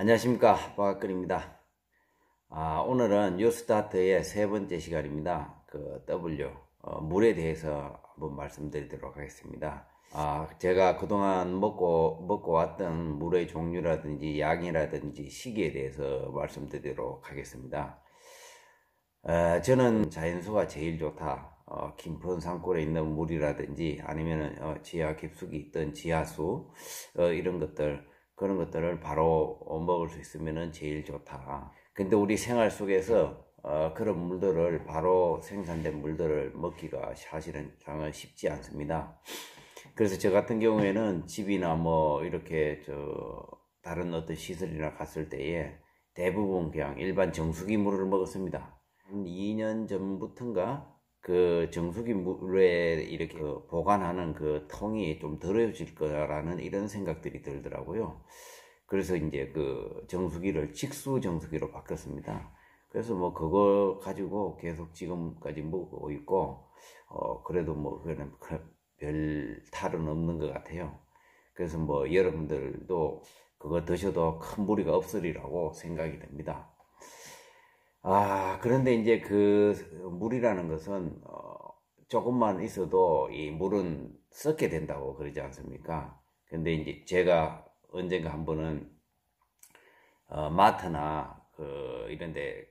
안녕하십니까. 박학근입니다. 아, 오늘은 뉴스타트의 세 번째 시간입니다. 그 W 어, 물에 대해서 한번 말씀드리도록 하겠습니다. 아, 제가 그동안 먹고 먹고 왔던 물의 종류라든지 양이라든지 시기에 대해서 말씀드리도록 하겠습니다. 어, 저는 자연수가 제일 좋다. 어, 깊은 산골에 있는 물이라든지 아니면 어, 지하 깊숙이 있던 지하수 어, 이런 것들 그런 것들을 바로 먹을 수 있으면 제일 좋다. 근데 우리 생활 속에서 어, 그런 물들을 바로 생산된 물들을 먹기가 사실은 상은 쉽지 않습니다. 그래서 저 같은 경우에는 집이나 뭐 이렇게 저 다른 어떤 시설이나 갔을 때에 대부분 그냥 일반 정수기 물을 먹었습니다. 한 2년 전부터인가 그 정수기 물에 이렇게 그 보관하는 그 통이 좀 더러워질 거라는 이런 생각들이 들더라고요. 그래서 이제 그 정수기를 직수 정수기로 바꿨습니다. 그래서 뭐 그거 가지고 계속 지금까지 먹고 있고, 어, 그래도 뭐 그는 별 탈은 없는 것 같아요. 그래서 뭐 여러분들도 그거 드셔도 큰 무리가 없으리라고 생각이 됩니다. 아, 그런데 이제 그 물이라는 것은 어, 조금만 있어도 이 물은 썩게 된다고 그러지 않습니까? 근데 이제 제가 언젠가 한 번은 어, 마트나 그 이런 데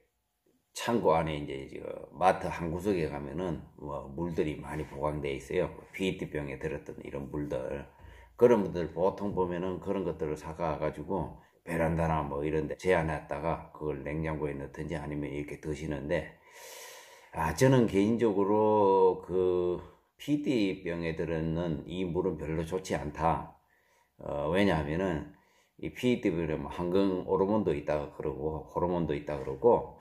창고 안에 이제 마트 한 구석에 가면은 뭐 물들이 많이 보강돼 있어요. PET병에 들었던 이런 물들. 그런 분들 보통 보면은 그런 것들을 사가 가지고 베란다나 뭐 이런 데 제안했다가 그걸 냉장고에 넣든지 아니면 이렇게 드시는데 아 저는 개인적으로 그 PD병에 들었는 이 물은 별로 좋지 않다. 어, 왜냐하면은 이 PD병에 뭐 항공 호르몬도 있다 그러고 호르몬도 있다 그러고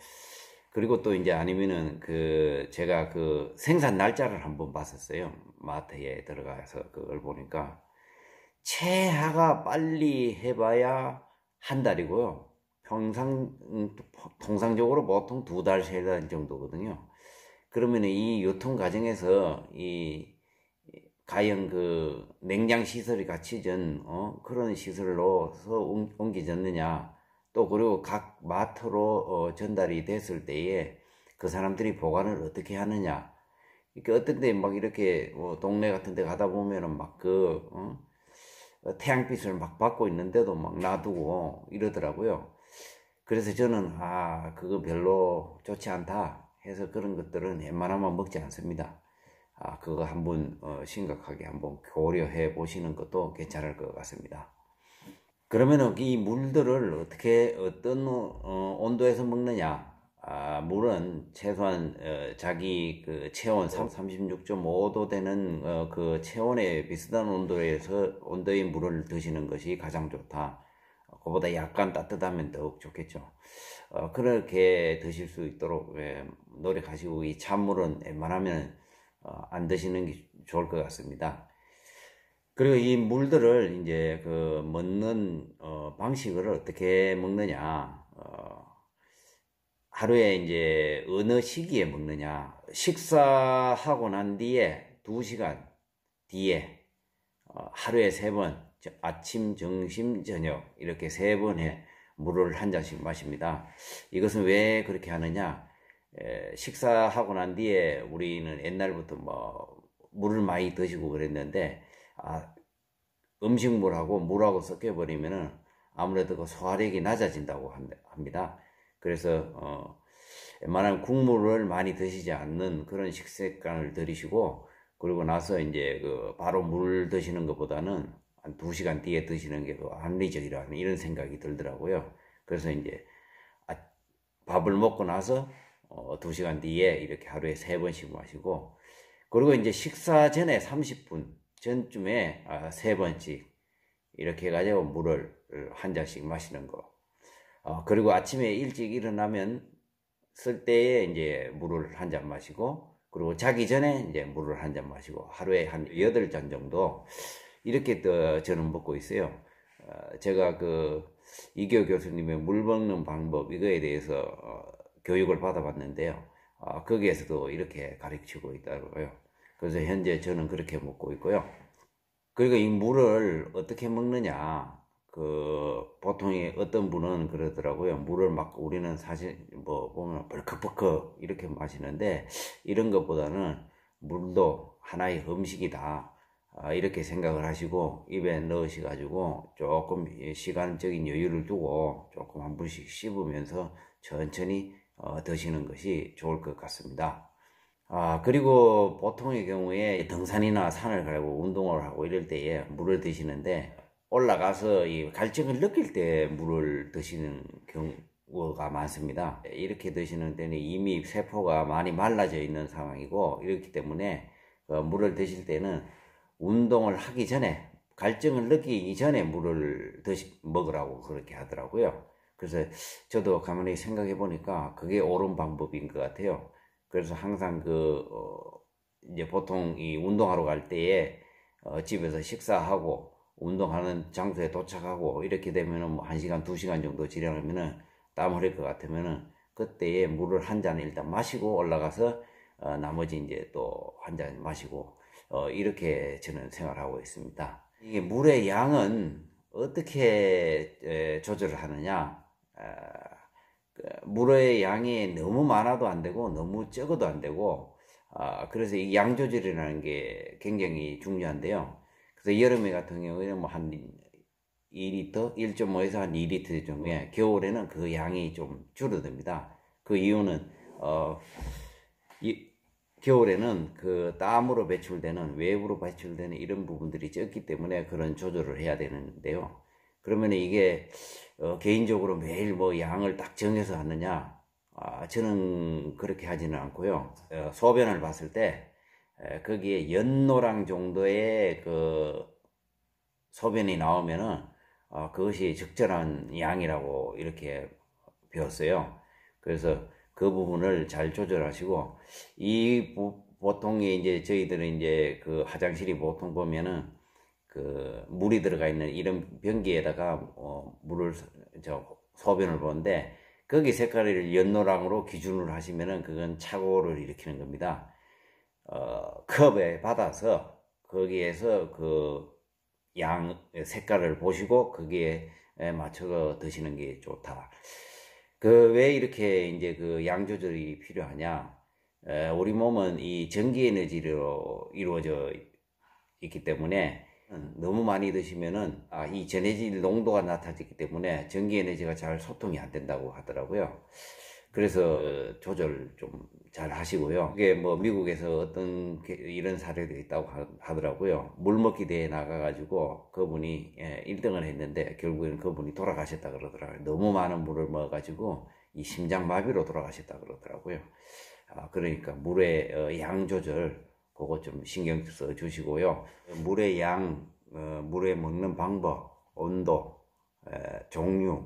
그리고 또 이제 아니면은 그 제가 그 생산 날짜를 한번 봤었어요. 마트에 들어가서 그걸 보니까. 최하가 빨리 해봐야 한 달이고요. 평상, 음, 통상적으로 보통 두 달, 세 달 정도거든요. 그러면 이 유통 과정에서 이 가연 그 냉장 시설이 갖춰진 어, 그런 시설로서 옮겨졌느냐 또 그리고 각 마트로 어, 전달이 됐을 때에 그 사람들이 보관을 어떻게 하느냐 이렇게 어떤 데 막 이렇게 뭐 동네 같은 데 가다 보면은 막그 어? 태양빛을 막 받고 있는데도 막 놔두고 이러더라고요. 그래서 저는 아 그거 별로 좋지 않다 해서 그런 것들은 웬만하면 먹지 않습니다. 아 그거 한번 어, 심각하게 한번 고려해 보시는 것도 괜찮을 것 같습니다. 그러면은 이 물들을 어떻게 어떤 어, 온도에서 먹느냐 아, 물은 최소한 어, 자기 그 체온 36.5도 되는 어, 그 체온에 비슷한 온도에서 온도의 물을 드시는 것이 가장 좋다. 그보다 약간 따뜻하면 더욱 좋겠죠. 어, 그렇게 드실 수 있도록 예, 노력하시고 이 찬물은 웬만하면 어, 안 드시는 게 좋을 것 같습니다. 그리고 이 물들을 이제 그 먹는 어, 방식을 어떻게 먹느냐. 어, 하루에 이제 어느 시기에 먹느냐. 식사하고 난 뒤에 2시간 뒤에 어, 하루에 세 번, 아침, 점심, 저녁 이렇게 세 번에 물을 한 잔씩 마십니다. 이것은 왜 그렇게 하느냐? 에, 식사하고 난 뒤에 우리는 옛날부터 뭐 물을 많이 드시고 그랬는데 아, 음식물하고 물하고 섞여버리면은 아무래도 그 소화력이 낮아진다고 합니다. 그래서 어, 웬만하면 국물을 많이 드시지 않는 그런 식습관을 들이시고 그리고 나서 이제 그 바로 물 드시는 것보다는 한두 시간 뒤에 드시는 게 더 합리적이라는 이런 생각이 들더라고요. 그래서 이제 아, 밥을 먹고 나서 어, 두 시간 뒤에 이렇게 하루에 세 번씩 마시고 그리고 이제 식사 전에 30분 전쯤에 아, 세 번씩 이렇게 해가지고 물을 한 잔씩 마시는 거. 어, 그리고 아침에 일찍 일어나면 쓸 때에 이제 물을 한 잔 마시고 그리고 자기 전에 이제 물을 한 잔 마시고 하루에 한 8잔 정도 이렇게 또 저는 먹고 있어요. 어, 제가 그 이교 교수님의 물 먹는 방법 이거에 대해서 어, 교육을 받아봤는데요. 어, 거기에서도 이렇게 가르치고 있다고요. 그래서 현재 저는 그렇게 먹고 있고요. 그리고 이 물을 어떻게 먹느냐 그 보통의 어떤 분은 그러더라고요. 물을 막 우리는 사실 뭐 보면 벌컥벌컥 이렇게 마시는데 이런 것보다는 물도 하나의 음식이다. 아, 이렇게 생각을 하시고 입에 넣으시 가지고 조금 시간적인 여유를 두고 조금 한 분씩 씹으면서 천천히 어, 드시는 것이 좋을 것 같습니다. 아, 그리고 보통의 경우에 등산이나 산을 가고 운동을 하고 이럴 때에 물을 드시는데 올라가서 이 갈증을 느낄 때 물을 드시는 경우가 많습니다. 이렇게 드시는 때는 이미 세포가 많이 말라져 있는 상황이고 이렇기 때문에 어, 물을 드실 때는 운동을 하기 전에 갈증을 느끼기 전에 물을 드시 먹으라고 그렇게 하더라고요. 그래서 저도 가만히 생각해 보니까 그게 옳은 방법인 것 같아요. 그래서 항상 그 어, 이제 보통 이 운동하러 갈 때에 어, 집에서 식사하고 운동하는 장소에 도착하고 이렇게 되면은 뭐 1시간, 2시간 정도 지나면은 땀 흘릴 것 같으면은 그때에 물을 한 잔 일단 마시고 올라가서 어, 나머지 이제 또 한 잔 마시고 어, 이렇게 저는 생활하고 있습니다. 이게 물의 양은 어떻게 에, 조절을 하느냐? 에, 그 물의 양이 너무 많아도 안 되고 너무 적어도 안 되고 아, 그래서 이 양 조절이라는 게 굉장히 중요한데요. 그래서 여름에 같은 경우에는 뭐 한 2리터, 1.5에서 한 2리터 정도에 겨울에는 그 양이 좀 줄어듭니다. 그 이유는 어, 이, 겨울에는 그 땀으로 배출되는 외부로 배출되는 이런 부분들이 적기 때문에 그런 조절을 해야 되는데요. 그러면 이게 어, 개인적으로 매일 뭐 양을 딱 정해서 하느냐? 아, 저는 그렇게 하지는 않고요. 어, 소변을 봤을 때 거기에 연노랑 정도의 그 소변이 나오면은 어, 그것이 적절한 양이라고 이렇게 배웠어요. 그래서 그 부분을 잘 조절하시고 이 보통 이제 저희들은 이제 그 화장실이 보통 보면은 그 물이 들어가 있는 이런 변기에다가 어 물을 저 소변을 보는데 거기 색깔을 연노랑으로 기준으로 하시면은 그건 착오를 일으키는 겁니다. 어, 컵에 받아서 거기에서 그 양 색깔을 보시고 거기에 맞춰서 드시는 게 좋다. 그 왜 이렇게 이제 그 양 조절이 필요하냐? 에, 우리 몸은 이 전기 에너지로 이루어져 있기 때문에 너무 많이 드시면은 아, 이 전해질 농도가 낮아지기 때문에 전기 에너지가 잘 소통이 안 된다고 하더라고요. 그래서 조절 좀 잘 하시고요. 이게 뭐 미국에서 어떤 이런 사례도 있다고 하더라고요. 물 먹기 대회 나가가지고 그분이 1등을 예, 했는데 결국에는 그분이 돌아가셨다 그러더라고요. 너무 많은 물을 먹어가지고 이 심장마비로 돌아가셨다 그러더라고요. 아, 그러니까 물의 어, 양 조절 그거 좀 신경 써 주시고요. 물의 양, 어, 물에 먹는 방법, 온도, 종류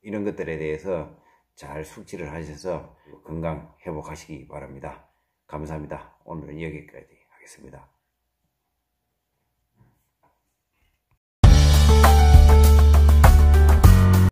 이런 것들에 대해서 잘 숙지를 하셔서 건강 회복하시기 바랍니다. 감사합니다. 오늘은 여기까지 하겠습니다.